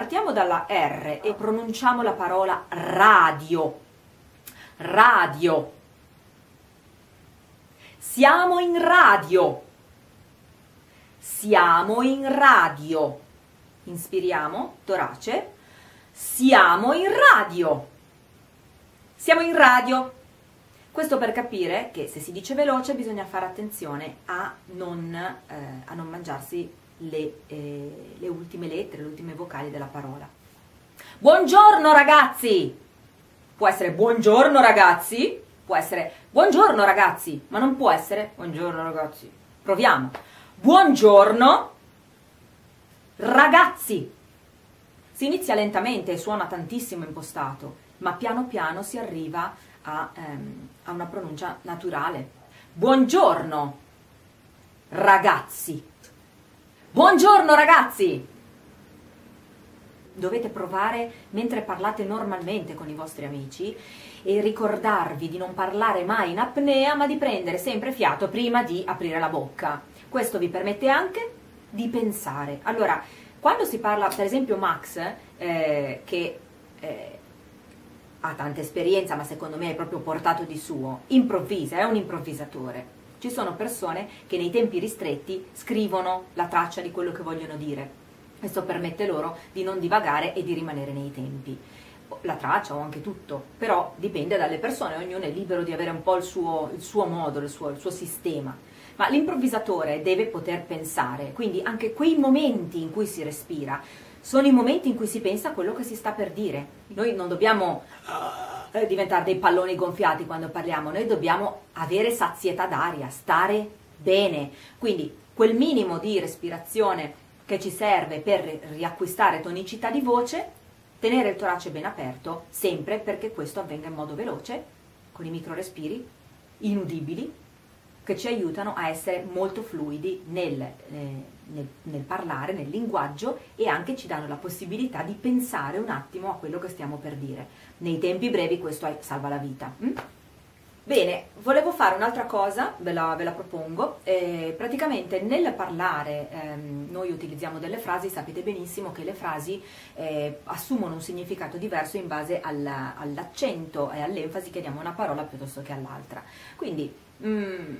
Partiamo dalla R e pronunciamo la parola radio. Radio. Siamo in radio. Siamo in radio. Inspiriamo, torace. Siamo in radio. Siamo in radio. Questo per capire che se si dice veloce bisogna fare attenzione a non, eh, a non mangiarsi le, eh, le ultime lettere, le ultime vocali della parola. Buongiorno ragazzi! Può essere buongiorno ragazzi, può essere buongiorno ragazzi, ma non può essere buongiorno ragazzi. Proviamo. Buongiorno ragazzi. Si inizia lentamente e suona tantissimo impostato, ma piano piano si arriva a, ehm, a una pronuncia naturale. Buongiorno ragazzi. Buongiorno ragazzi! Dovete provare mentre parlate normalmente con i vostri amici e ricordarvi di non parlare mai in apnea ma di prendere sempre fiato prima di aprire la bocca. Questo vi permette anche di pensare. Allora, quando si parla, per esempio Max, eh, che eh, ha tanta esperienza ma secondo me è proprio portato di suo, improvvisa, è un improvvisatore ci sono persone che nei tempi ristretti scrivono la traccia di quello che vogliono dire. Questo permette loro di non divagare e di rimanere nei tempi. La traccia o anche tutto, però dipende dalle persone, ognuno è libero di avere un po' il suo, il suo modo, il suo, il suo sistema. Ma l'improvvisatore deve poter pensare, quindi anche quei momenti in cui si respira sono i momenti in cui si pensa a quello che si sta per dire. Noi non dobbiamo eh, diventare dei palloni gonfiati quando parliamo, noi dobbiamo avere sazietà d'aria, stare bene. Quindi quel minimo di respirazione che ci serve per riacquistare tonicità di voce, tenere il torace ben aperto, sempre perché questo avvenga in modo veloce, con i micro respiri inudibili, che ci aiutano a essere molto fluidi nel, eh, nel, nel, parlare, nel linguaggio e anche ci danno la possibilità di pensare un attimo a quello che stiamo per dire. Nei tempi brevi questo salva la vita. Mm? Bene, volevo fare un'altra cosa, ve la, ve la propongo. Eh, praticamente nel parlare ehm, noi utilizziamo delle frasi, sapete benissimo che le frasi eh, assumono un significato diverso in base alla, all'accento e all'enfasi che diamo a una parola piuttosto che all'altra. Quindi mm,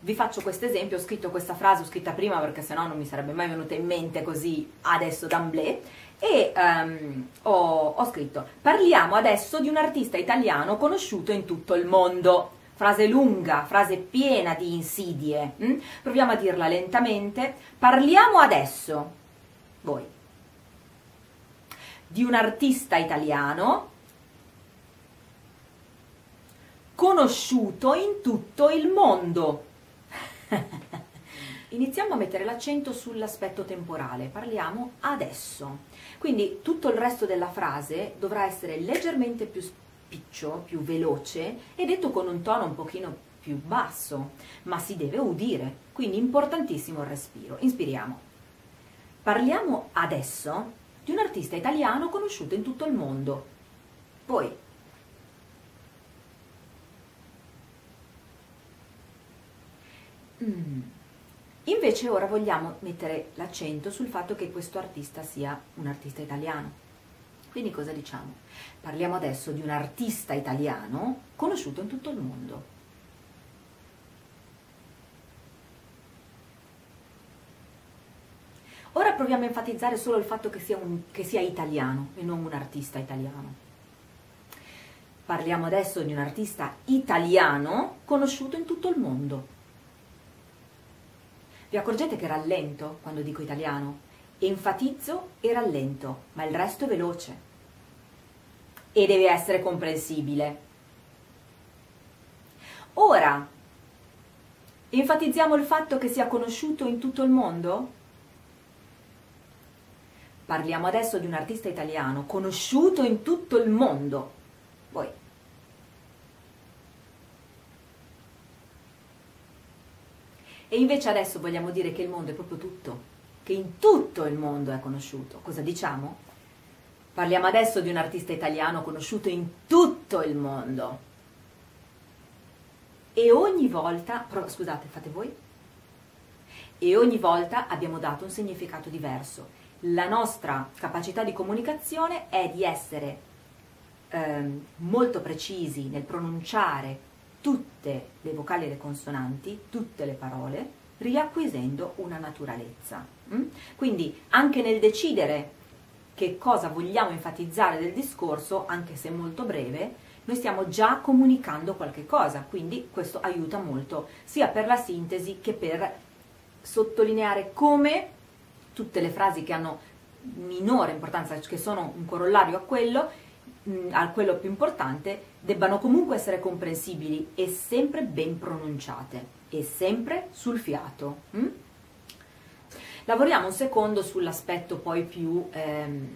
vi faccio questo esempio, ho scritto questa frase, ho scritta prima perché sennò non mi sarebbe mai venuta in mente così adesso d'amblè e um, ho, ho scritto parliamo adesso di un artista italiano conosciuto in tutto il mondo. Frase lunga, frase piena di insidie. Hm? Proviamo a dirla lentamente. Parliamo adesso, voi, di un artista italiano conosciuto in tutto il mondo. Iniziamo a mettere l'accento sull'aspetto temporale, parliamo adesso. Quindi tutto il resto della frase dovrà essere leggermente più spiccio, più veloce e detto con un tono un pochino più basso, ma si deve udire. Quindi importantissimo il respiro. Inspiriamo. Parliamo adesso di un artista italiano conosciuto in tutto il mondo. Poi Mm. Invece ora vogliamo mettere l'accento sul fatto che questo artista sia un artista italiano. Quindi cosa diciamo? Parliamo adesso di un artista italiano conosciuto in tutto il mondo. Ora proviamo a enfatizzare solo il fatto che sia, un, che sia italiano e non un artista italiano. Parliamo adesso di un artista italiano conosciuto in tutto il mondo. Vi accorgete che rallento quando dico italiano? Enfatizzo e rallento, ma il resto è veloce. E deve essere comprensibile. Ora, enfatizziamo il fatto che sia conosciuto in tutto il mondo? Parliamo adesso di un artista italiano conosciuto in tutto il mondo. Poi E invece adesso vogliamo dire che il mondo è proprio tutto, che in tutto il mondo è conosciuto. Cosa diciamo? Parliamo adesso di un artista italiano conosciuto in tutto il mondo. E ogni volta, scusate, fate voi? E ogni volta abbiamo dato un significato diverso. la nostra capacità di comunicazione è di essere ehm, molto precisi nel pronunciare tutte le vocali e le consonanti, tutte le parole, riacquisendo una naturalezza. Mm? Quindi anche nel decidere che cosa vogliamo enfatizzare del discorso, anche se molto breve, noi stiamo già comunicando qualche cosa, quindi questo aiuta molto sia per la sintesi che per sottolineare come tutte le frasi che hanno minore importanza, che sono un corollario a quello, mh, a quello più importante, debbano comunque essere comprensibili e sempre ben pronunciate e sempre sul fiato. Hm? Lavoriamo un secondo sull'aspetto poi più ehm,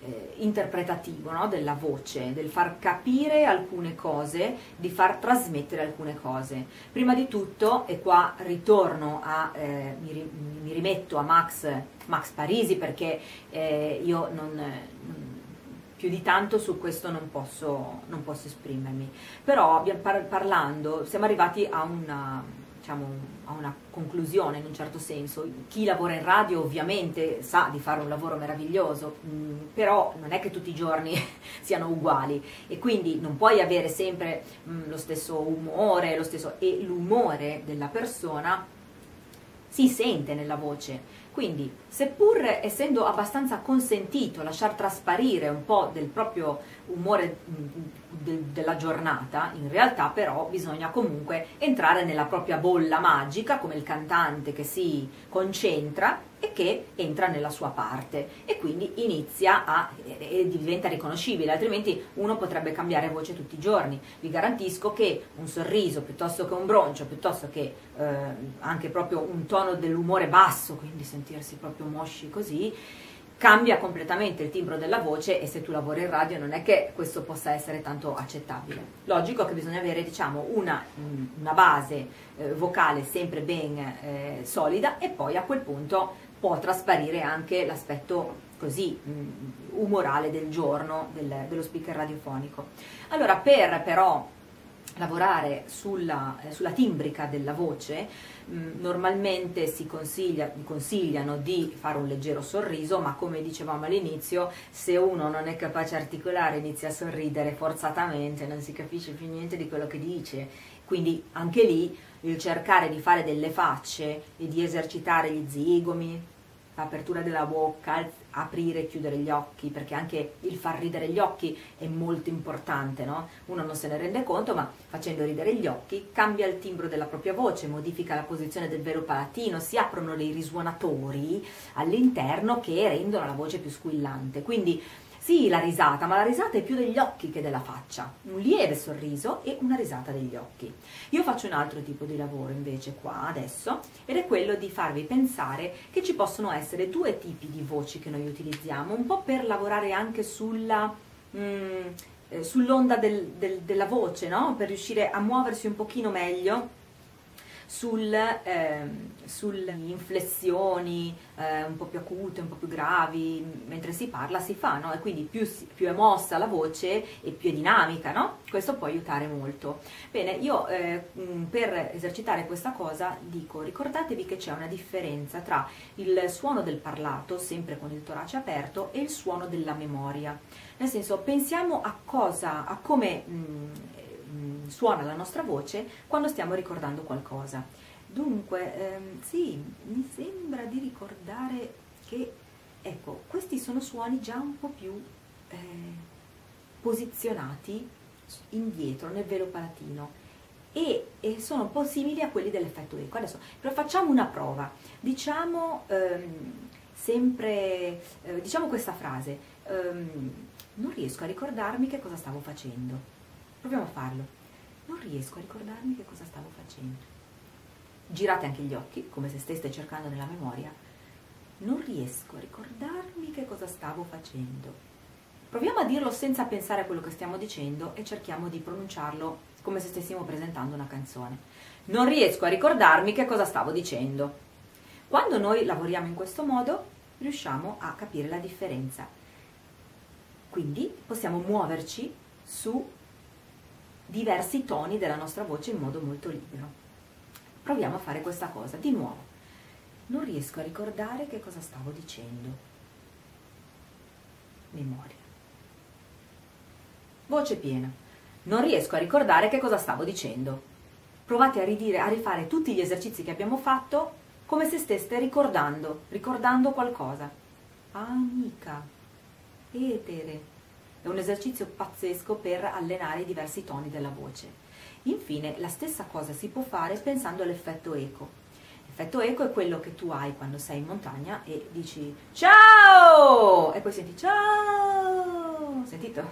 eh, interpretativo no? della voce, del far capire alcune cose, di far trasmettere alcune cose. Prima di tutto, e qua ritorno a, eh, mi, mi, rimetto a Max, Max Parisi perché eh, io non, non più di tanto su questo non posso, non posso esprimermi. Però par- parlando siamo arrivati a una, diciamo, a una conclusione in un certo senso. Chi lavora in radio ovviamente sa di fare un lavoro meraviglioso, mh, mm, però non è che tutti i giorni siano uguali e quindi non puoi avere sempre mh, mm, lo stesso umore, lo stesso, e l'umore della persona si sente nella voce. Quindi, seppur essendo abbastanza consentito lasciar trasparire un po' del proprio umore mm, de- della giornata, in realtà però bisogna comunque entrare nella propria bolla magica, come il cantante che si concentra e che entra nella sua parte e quindi inizia a e diventa riconoscibile, altrimenti uno potrebbe cambiare voce tutti i giorni. Vi garantisco che un sorriso piuttosto che un broncio, piuttosto che eh, anche proprio un tono dell'umore basso, quindi sentirsi proprio mosci così, cambia completamente il timbro della voce e se tu lavori in radio non è che questo possa essere tanto accettabile. Logico che bisogna avere diciamo, una, una, base eh, vocale sempre ben eh, solida e poi a quel punto può trasparire anche l'aspetto così mh, umorale del giorno del, dello speaker radiofonico. Allora per però lavorare sulla, eh, sulla, timbrica della voce, mm, normalmente si consiglia, consigliano di fare un leggero sorriso, ma come dicevamo all'inizio, se uno non è capace articolare inizia a sorridere forzatamente, non si capisce più niente di quello che dice. Quindi anche lì il cercare di fare delle facce e di esercitare gli zigomi, l'apertura della bocca, aprire e chiudere gli occhi, perché anche il far ridere gli occhi è molto importante, no? Uno non se ne rende conto, ma facendo ridere gli occhi cambia il timbro della propria voce, modifica la posizione del vero palatino, si aprono dei risuonatori all'interno che rendono la voce più squillante. Quindi sì, la risata, ma la risata è più degli occhi che della faccia. Un lieve sorriso e una risata degli occhi. Io faccio un altro tipo di lavoro invece qua adesso ed è quello di farvi pensare che ci possono essere due tipi di voci che noi utilizziamo, un po' per lavorare anche sulla... Mm, eh, sull'onda del, del, della voce, no? per riuscire a muoversi un pochino meglio sul, eh, sulle inflessioni eh, un po' più acute, un po' più gravi, mentre si parla si fa, no? E quindi più, più, è mossa la voce e più è dinamica, no? Questo può aiutare molto. Bene, io eh, per esercitare questa cosa dico, ricordatevi che c'è una differenza tra il suono del parlato, sempre con il torace aperto, e il suono della memoria. Nel senso, pensiamo a cosa, a come mh, Mm, suona la nostra voce quando stiamo ricordando qualcosa. Dunque, ehm, sì, mi sembra di ricordare che, ecco, questi sono suoni già un po' più eh, posizionati indietro nel velo palatino e, e, sono un po' simili a quelli dell'effetto eco. Adesso, però facciamo una prova. Diciamo ehm, sempre, eh, diciamo questa frase, ehm, non riesco a ricordarmi che cosa stavo facendo Proviamo a farlo. Non riesco a ricordarmi che cosa stavo facendo. Girate anche gli occhi, come se steste cercando nella memoria. Non riesco a ricordarmi che cosa stavo facendo. Proviamo a dirlo senza pensare a quello che stiamo dicendo e cerchiamo di pronunciarlo come se stessimo presentando una canzone. Non riesco a ricordarmi che cosa stavo dicendo. Quando noi lavoriamo in questo modo, riusciamo a capire la differenza. Quindi possiamo muoverci su diversi toni della nostra voce in modo molto libero. Proviamo a fare questa cosa di nuovo. Non riesco a ricordare che cosa stavo dicendo. memoria. Voce piena. Non riesco a ricordare che cosa stavo dicendo. Provate a, ridire, a rifare tutti gli esercizi che abbiamo fatto come se steste ricordando, ricordando qualcosa. Amica, etere. È un esercizio pazzesco per allenare i diversi toni della voce. Infine, la stessa cosa si può fare pensando all'effetto eco. L'effetto eco è quello che tu hai quando sei in montagna e dici ciao e poi senti ciao. Sentito?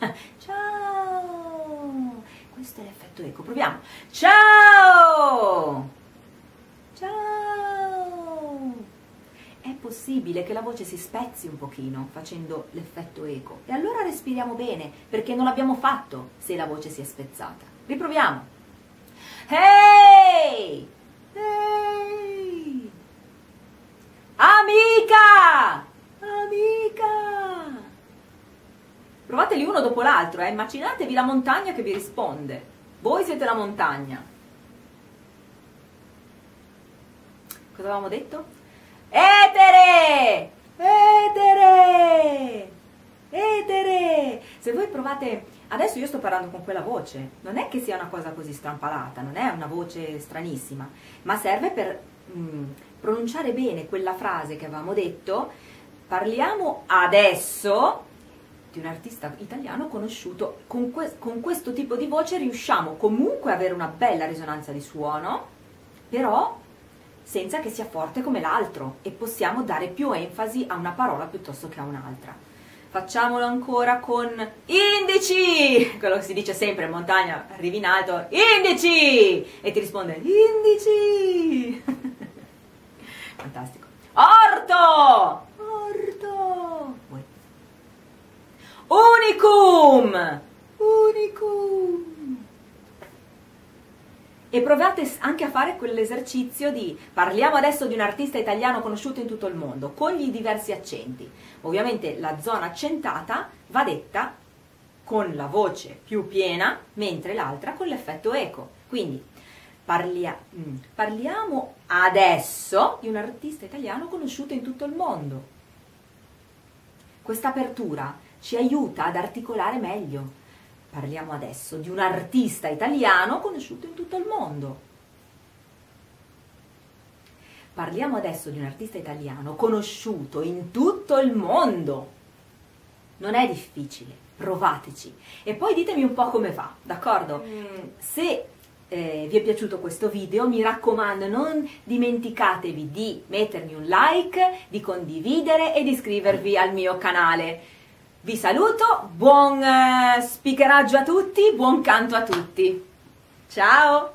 ciao. Questo è l'effetto eco. Proviamo. Ciao. Ciao. Possibile che la voce si spezzi un pochino facendo l'effetto eco. E allora respiriamo bene, perché non l'abbiamo fatto se la voce si è spezzata. Riproviamo. Hey! Hey! Amica! Amica! Provateli uno dopo l'altro, eh? immaginatevi la montagna che vi risponde. Voi siete la montagna. Cosa avevamo detto? Etere! Etere! Etere! Se voi provate... Adesso io sto parlando con quella voce, non è che sia una cosa così strampalata, non è una voce stranissima, ma serve per mm, pronunciare bene quella frase che avevamo detto. Parliamo adesso di un artista italiano conosciuto, con, que- con questo tipo di voce riusciamo comunque ad avere una bella risonanza di suono, però senza che sia forte come l'altro e possiamo dare più enfasi a una parola piuttosto che a un'altra. Facciamolo ancora con indici, quello che si dice sempre in montagna, arrivi in alto, indici! E ti risponde indici! Fantastico. Orto! Orto! Unicum! Unicum! E provate anche a fare quell'esercizio di parliamo adesso di un artista italiano conosciuto in tutto il mondo con gli diversi accenti. Ovviamente la zona accentata va detta con la voce più piena, mentre l'altra con l'effetto eco. Quindi parlia, mm, parliamo adesso di un artista italiano conosciuto in tutto il mondo. Questa apertura ci aiuta ad articolare meglio, Parliamo adesso di un artista italiano conosciuto in tutto il mondo. Parliamo adesso di un artista italiano conosciuto in tutto il mondo. Non è difficile, provateci. E poi ditemi un po' come va, d'accordo? Mm. Se eh, vi è piaciuto questo video, mi raccomando non dimenticatevi di mettermi un like, di condividere e di iscrivervi al mio canale. Vi saluto, buon eh, speakeraggio a tutti, buon canto a tutti. Ciao!